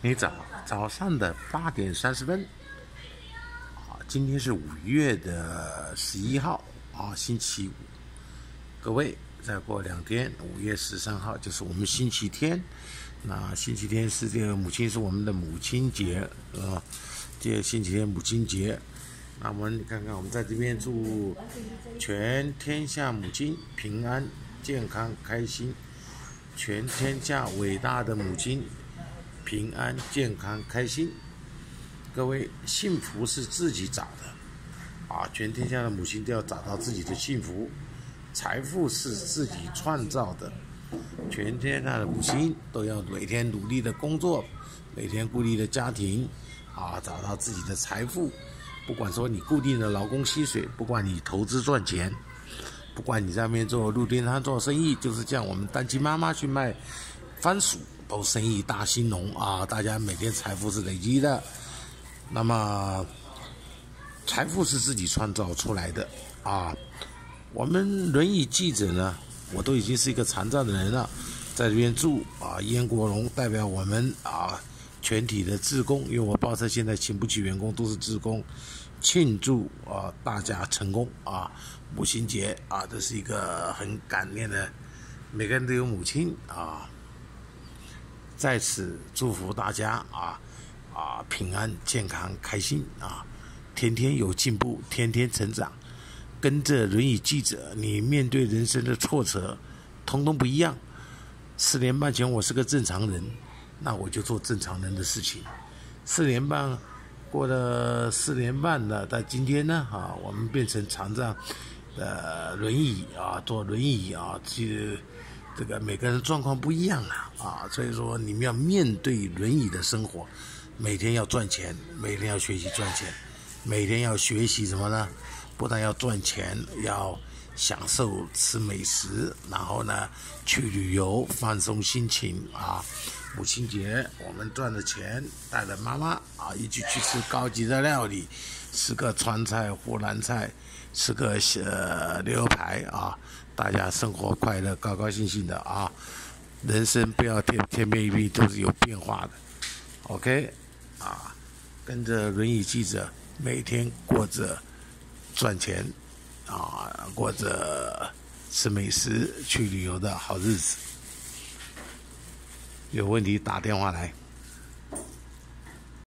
你早早上的八点三十分，啊，今天是五月的十一号啊，星期五。各位，再过两天，五月十三号就是我们星期天。那星期天是这个母亲是我们的母亲节啊，这个星期天母亲节。那我们看看，我们在这边祝全天下母亲平安、健康、开心，全天下伟大的母亲。平安、健康、开心，各位，幸福是自己找的，啊，全天下的母亲都要找到自己的幸福。财富是自己创造的，全天下的母亲都要每天努力的工作，每天固定的家庭，啊，找到自己的财富。不管说你固定的劳工薪水，不管你投资赚钱，不管你在外面做路边摊做生意，就是像我们单亲妈妈去卖番薯。都生意大兴隆啊！大家每天财富是累积的，那么财富是自己创造出来的啊！我们轮椅记者呢，我都已经是一个残障的人了，在这边祝啊，燕国荣代表我们啊全体的职工，因为我报社现在请不起员工，都是职工，庆祝啊大家成功啊！母亲节啊，这是一个很感念的，每个人都有母亲啊。在此祝福大家啊啊平安健康开心啊，天天有进步，天天成长。跟着轮椅记者，你面对人生的挫折，通通不一样。四年半前我是个正常人，那我就做正常人的事情。四年半过了四年半了，到今天呢啊，我们变成残障的轮椅啊，坐轮椅啊去。这个每个人状况不一样啊，啊，所以说你们要面对轮椅的生活，每天要赚钱，每天要学习赚钱，每天要学习什么呢？不但要赚钱，要享受吃美食，然后呢去旅游放松心情啊。母亲节我们赚的钱带着妈妈啊一起去吃高级的料理，吃个川菜、湖南菜，吃个呃牛排啊。大家生活快乐，高高兴兴的啊！人生不要天天变一变，都是有变化的。OK，啊，跟着轮椅记者，每天过着赚钱啊，过着吃美食、去旅游的好日子。有问题打电话来。